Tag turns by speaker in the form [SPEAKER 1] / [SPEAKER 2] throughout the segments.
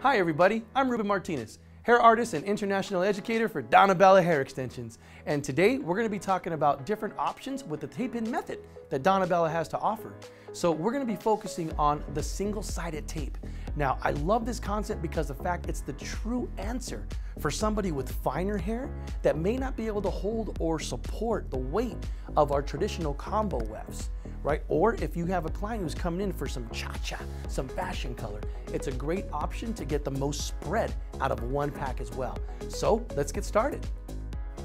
[SPEAKER 1] Hi everybody, I'm Ruben Martinez, hair artist and international educator for Donna Bella Hair Extensions. And today we're gonna to be talking about different options with the tape-in method that Donna Bella has to offer. So we're gonna be focusing on the single-sided tape. Now, I love this concept because the fact it's the true answer for somebody with finer hair that may not be able to hold or support the weight of our traditional combo wefts right? Or if you have a client who's coming in for some cha-cha, some fashion color, it's a great option to get the most spread out of one pack as well. So let's get started.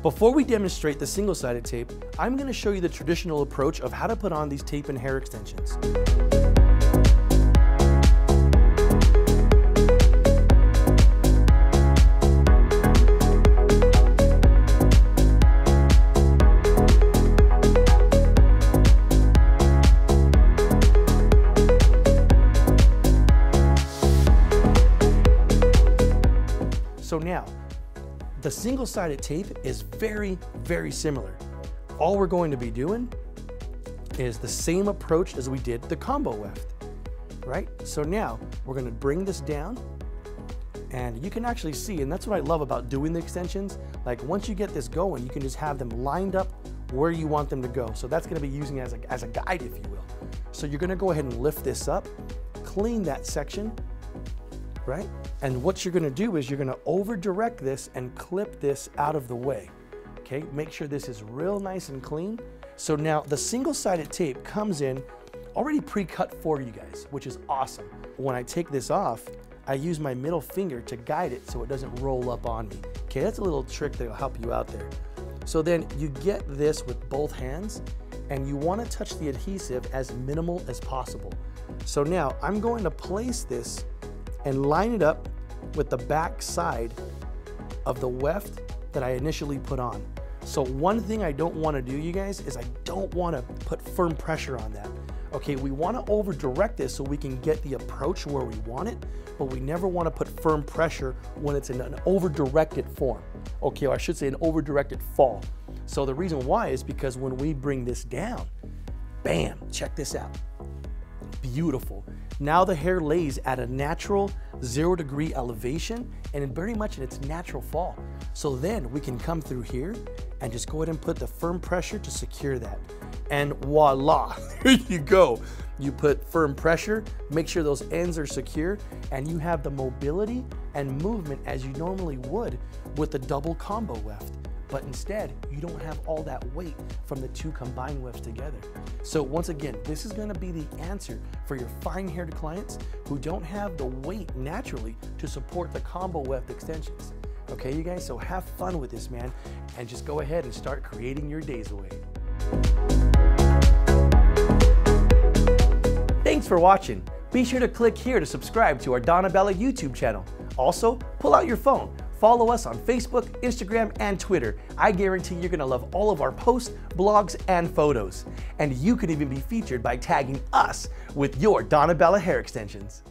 [SPEAKER 1] Before we demonstrate the single-sided tape, I'm gonna show you the traditional approach of how to put on these tape-in hair extensions. So now, the single-sided tape is very, very similar. All we're going to be doing is the same approach as we did the combo weft, right? So now we're gonna bring this down and you can actually see, and that's what I love about doing the extensions. Like once you get this going, you can just have them lined up where you want them to go. So that's gonna be using as a, as a guide, if you will. So you're gonna go ahead and lift this up, clean that section, right? And what you're gonna do is you're gonna over direct this and clip this out of the way. Okay, make sure this is real nice and clean. So now the single-sided tape comes in already pre-cut for you guys, which is awesome. When I take this off, I use my middle finger to guide it so it doesn't roll up on me. Okay, that's a little trick that'll help you out there. So then you get this with both hands and you wanna touch the adhesive as minimal as possible. So now I'm going to place this and line it up with the back side of the weft that I initially put on. So one thing I don't wanna do, you guys, is I don't wanna put firm pressure on that. Okay, we wanna over direct this so we can get the approach where we want it, but we never wanna put firm pressure when it's in an over directed form. Okay, or I should say an over directed fall. So the reason why is because when we bring this down, bam, check this out. Beautiful. Now the hair lays at a natural zero degree elevation and very much in its natural fall. So then we can come through here and just go ahead and put the firm pressure to secure that. And voila, there you go. You put firm pressure, make sure those ends are secure, and you have the mobility and movement as you normally would with the double combo weft but instead you don't have all that weight from the two combined wefts together. So once again, this is gonna be the answer for your fine-haired clients who don't have the weight naturally to support the combo weft extensions. Okay, you guys, so have fun with this, man, and just go ahead and start creating your days away. Thanks for watching. Be sure to click here to subscribe to our Donna Bella YouTube channel. Also, pull out your phone, Follow us on Facebook, Instagram, and Twitter. I guarantee you're gonna love all of our posts, blogs, and photos. And you could even be featured by tagging us with your Donna Bella hair extensions.